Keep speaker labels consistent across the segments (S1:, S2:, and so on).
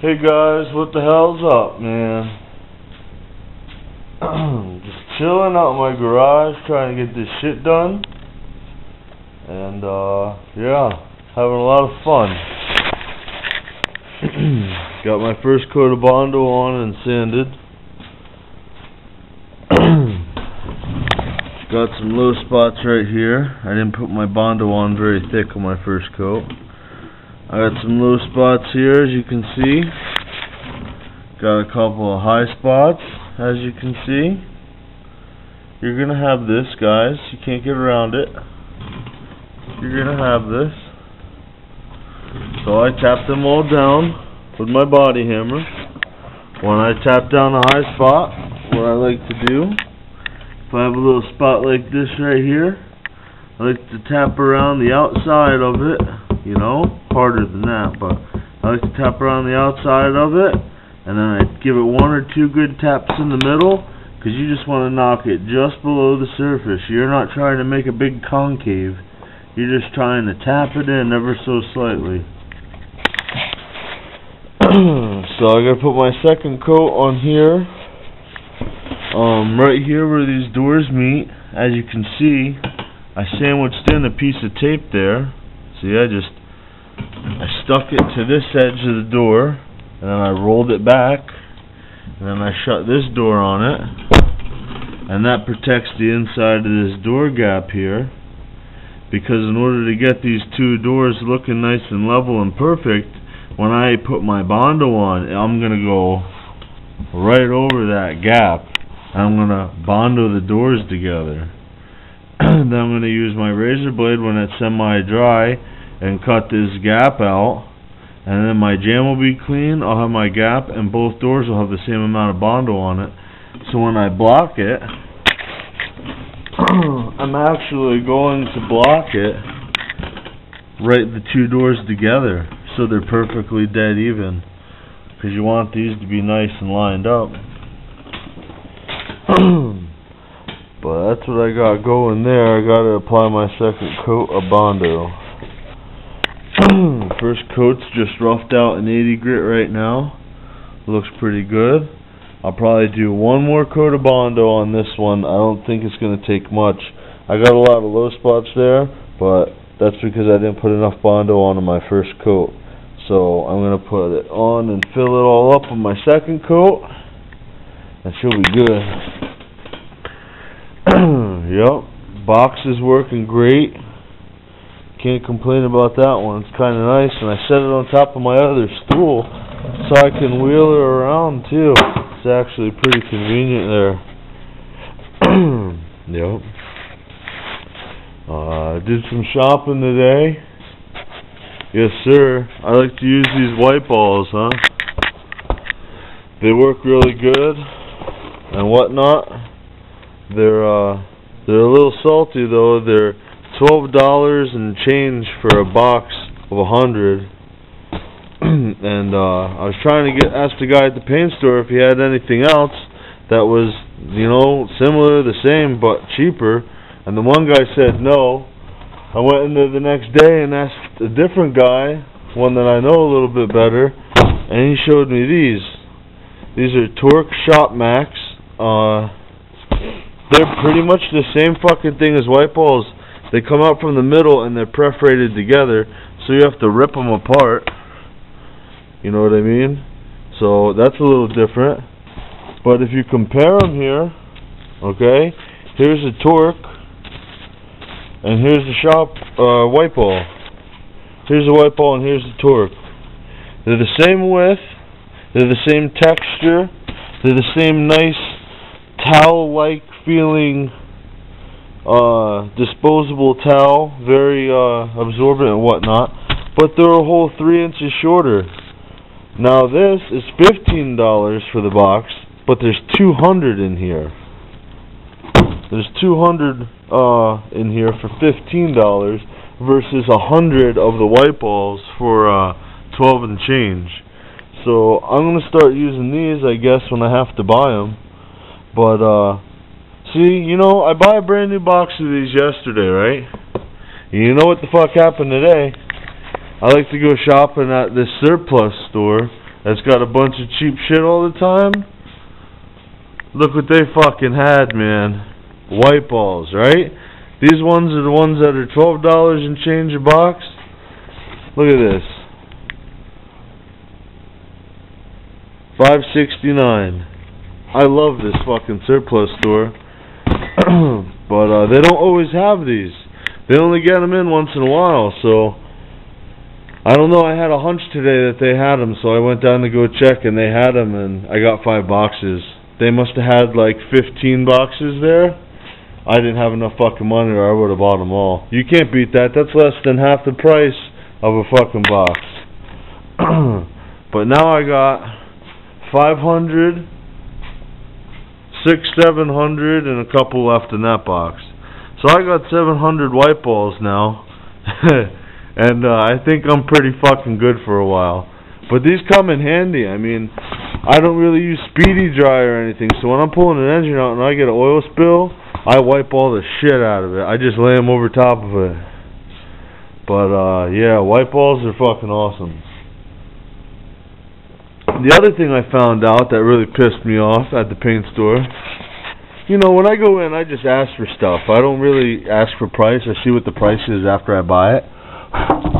S1: Hey guys, what the hell's up, man? Just chilling out in my garage trying to get this shit done. And, uh, yeah, having a lot of fun. Got my first coat of Bondo on and sanded. Got some low spots right here. I didn't put my Bondo on very thick on my first coat. I got some low spots here, as you can see. Got a couple of high spots, as you can see. You're gonna have this, guys. You can't get around it. You're gonna have this. So I tap them all down with my body hammer. When I tap down a high spot, what I like to do, if I have a little spot like this right here, I like to tap around the outside of it you know, harder than that, but I like to tap around the outside of it, and then I give it one or two good taps in the middle, because you just want to knock it just below the surface. You're not trying to make a big concave, you're just trying to tap it in ever so slightly. so I'm going to put my second coat on here, um, right here where these doors meet, as you can see, I sandwiched in a piece of tape there, See, I just stuck it to this edge of the door, and then I rolled it back, and then I shut this door on it, and that protects the inside of this door gap here, because in order to get these two doors looking nice and level and perfect, when I put my Bondo on, I'm going to go right over that gap, I'm going to Bondo the doors together. then I'm going to use my razor blade when it's semi-dry and cut this gap out and then my jam will be clean, I'll have my gap and both doors will have the same amount of Bondo on it. So when I block it, I'm actually going to block it right the two doors together so they're perfectly dead even because you want these to be nice and lined up. but that's what I got going there. I got to apply my second coat of Bondo. First coat's just roughed out in 80 grit right now. Looks pretty good. I'll probably do one more coat of Bondo on this one. I don't think it's going to take much. I got a lot of low spots there, but that's because I didn't put enough Bondo on in my first coat. So I'm going to put it on and fill it all up with my second coat. That should be good. yep, box is working great. Can't complain about that one. It's kind of nice, and I set it on top of my other stool so I can wheel it around too. It's actually pretty convenient there. yep. Uh, did some shopping today. Yes, sir. I like to use these WypAlls, huh? They work really good and whatnot. They're uh, they're a little salty though. They're twelve dollars and change for a box of a hundred. and uh I was trying to get ask the guy at the paint store if he had anything else that was, you know, similar, the same but cheaper. And the one guy said no. I went into the next day and asked a different guy, one that I know a little bit better, and he showed me these. These are Torque Shop Max. Uh they're pretty much the same fucking thing as WypAlls they come out from the middle and they're perforated together, so you have to rip them apart. You know what I mean? So that's a little different. But if you compare them here, okay, here's the Tork, and here's the shop uh, WypAll. Here's the WypAll and here's the Tork. They're the same width, they're the same texture, they're the same nice towel-like feeling uh, disposable towel, very uh, absorbent and whatnot, but they're a whole three inches shorter. Now this is fifteen dollars for the box, but there's two hundred in here. There's two hundred uh, in here for fifteen dollars versus a hundred of the WypAlls for uh, twelve and change. So I'm gonna start using these, I guess, when I have to buy them. But uh, See, you know, I buy a brand new box of these yesterday, right? You know what the fuck happened today? I like to go shopping at this surplus store, that's got a bunch of cheap shit all the time. Look what they fucking had, man. WypAlls, right? These ones are the ones that are twelve dollars and change a box. Look at this. Five sixty nine. I love this fucking surplus store. but uh they don't always have these. They only get them in once in a while, so I don't know. I had a hunch today that they had them, so I went down to go check, and they had them, and I got five boxes. They must have had like 15 boxes there. I didn't have enough fucking money, or I would have bought them all. You can't beat that. That's less than half the price of a fucking box. but now I got 500, six, 700, and a couple left in that box. So I got 700 WypAlls now. and uh, I think I'm pretty fucking good for a while. But these come in handy. I mean, I don't really use speedy dry or anything, so when I'm pulling an engine out and I get an oil spill, I wipe all the shit out of it. I just lay them over top of it. But uh yeah, WypAlls are fucking awesome. The other thing I found out that really pissed me off at the paint store, you know, when I go in, I just ask for stuff. I don't really ask for price. I see what the price is after I buy it.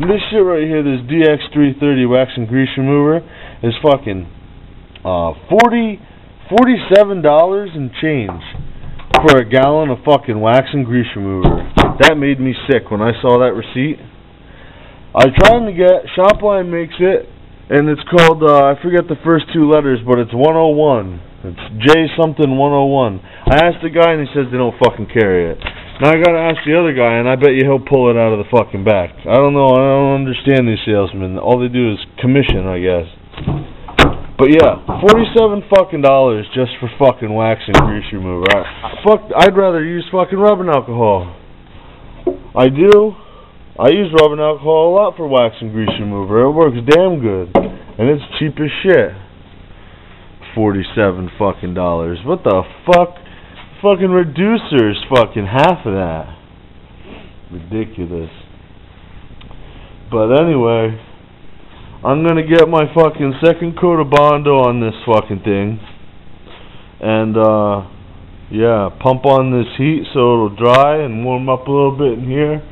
S1: This shit right here, this DX330 wax and grease remover, is fucking uh forty forty-seven dollars and change for a gallon of fucking wax and grease remover. That made me sick when I saw that receipt. I tried to get Shopline makes it, and it's called uh, I forget the first two letters, but it's 101. It's J something 101. I asked the guy and he says they don't fucking carry it. Now I gotta ask the other guy, and I bet you he'll pull it out of the fucking back. I don't know. I don't understand these salesmen. All they do is commission, I guess. But yeah, forty-seven fucking dollars just for fucking wax and grease remover. I, fuck, I'd rather use fucking rubbing alcohol. I do. I use rubbing alcohol a lot for wax and grease remover. It works damn good, and it's cheap as shit. Forty-seven fucking dollars. What the fuck? Fucking reducers, fucking half of that. Ridiculous. But anyway. I'm gonna get my fucking second coat of Bondo on this fucking thing. And, uh, yeah, pump on this heat so it'll dry and warm up a little bit in here.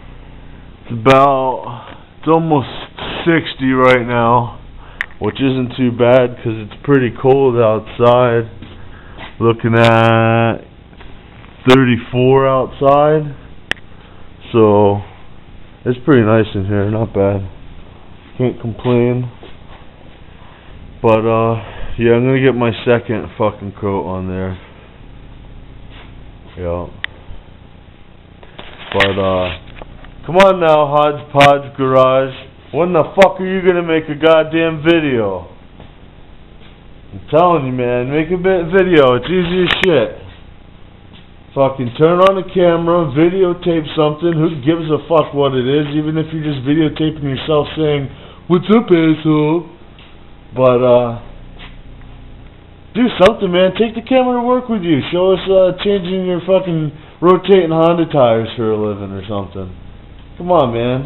S1: It's about, it's almost 60 right now, which isn't too bad because it's pretty cold outside. Looking at 34 outside. So, it's pretty nice in here, not bad. Can't complain. But, uh, yeah, I'm gonna get my second fucking coat on there. Yeah. But, uh, come on now, Hodgepodge Garage. When the fuck are you gonna make a goddamn video? I'm telling you, man, make a bit video. It's easy as shit. Fucking turn on the camera, videotape something. Who gives a fuck what it is, even if you're just videotaping yourself saying, What's up, asshole? But, uh, do something, man. Take the camera to work with you. Show us, uh, changing your fucking rotating Honda tires for a living or something. Come on, man.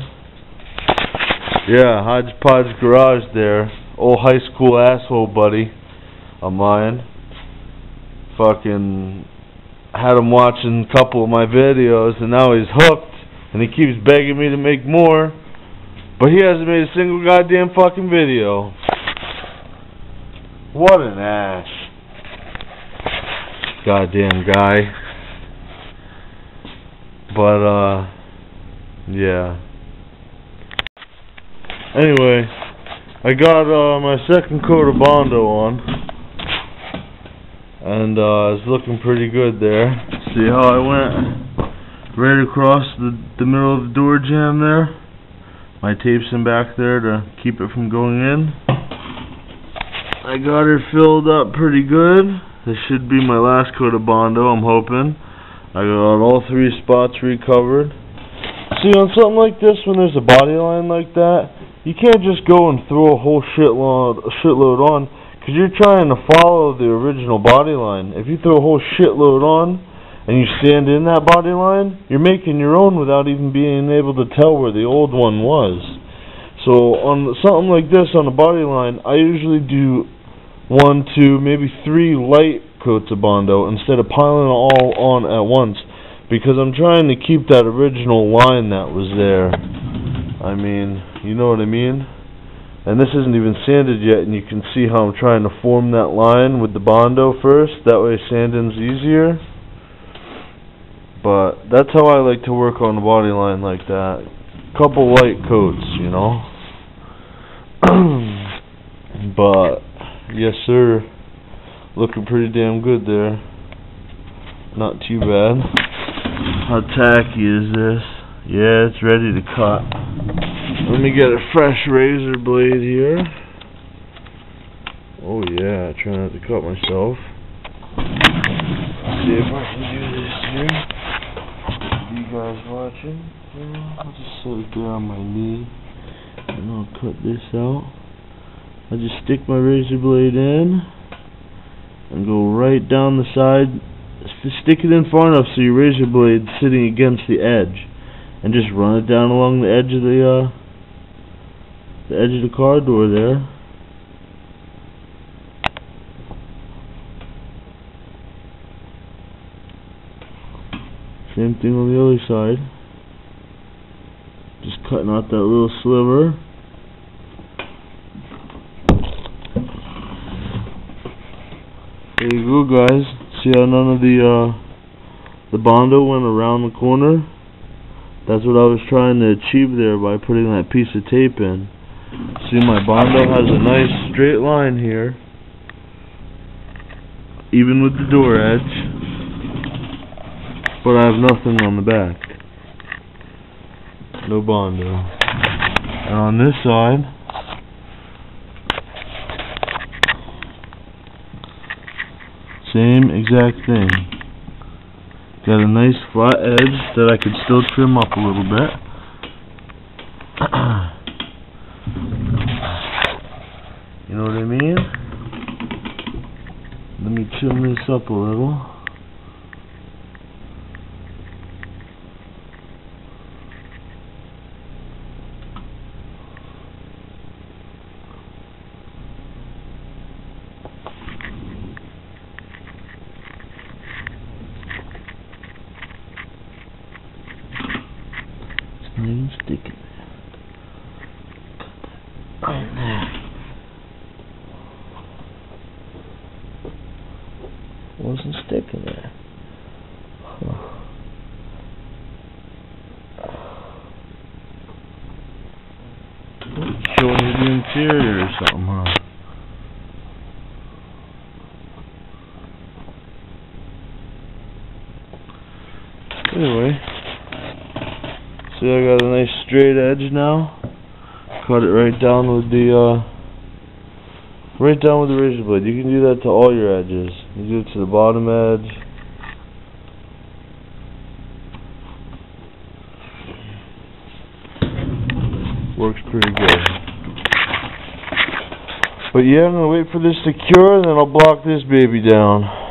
S1: Yeah, Hodgepodge Garage there. Old high school asshole buddy of mine. Fucking had him watching a couple of my videos and now he's hooked and he keeps begging me to make more. But he hasn't made a single goddamn fucking video. What an ass. Goddamn guy. But, uh, yeah. Anyway, I got, uh, my second coat of Bondo on. And, uh, it's looking pretty good there. See how I went right across the, the middle of the door jamb there? my tapes in back there to keep it from going in. I got her filled up pretty good. This should be my last coat of Bondo, I'm hoping. I got all three spots recovered. See, on something like this, when there's a body line like that, you can't just go and throw a whole shitload, shitload on, because you're trying to follow the original body line. If you throw a whole shitload on, and you stand in that body line, you're making your own without even being able to tell where the old one was. So on something like this on a body line, I usually do one, two, maybe three light coats of Bondo instead of piling all on at once because I'm trying to keep that original line that was there. I mean, you know what I mean? And this isn't even sanded yet and you can see how I'm trying to form that line with the Bondo first, that way sanding's easier. But that's how I like to work on the body line like that. Couple light coats, you know. but yes sir. Looking pretty damn good there. Not too bad. How tacky is this? Yeah, it's ready to cut. Let me get a fresh razor blade here. Oh yeah, try not to cut myself. See if I can do this here. You guys watching? I'll just set it there on my knee. And I'll cut this out. I just stick my razor blade in and go right down the side. Stick it in far enough so you raise your blade's sitting against the edge, and just run it down along the edge of the uh, the edge of the car door there. Same thing on the other side. Just cutting out that little sliver. There you go, guys. See how none of the uh, the bondo went around the corner? That's what I was trying to achieve there by putting that piece of tape in. See, my bondo has a nice straight line here, even with the door edge, but I have nothing on the back. No bondo. And on this side, Same exact thing. Got a nice flat edge that I could still trim up a little bit. you know what I mean? Let me trim this up a little. It's not even sticking. Right there. Hmm. Wasn't sticking there. Huh. Showing you the interior or something, huh? Anyway. See, I got a nice straight edge now. Cut it right down with the, uh, right down with the razor blade. You can do that to all your edges. You do it to the bottom edge. Works pretty good. But yeah, I'm gonna wait for this to cure and then I'll block this baby down.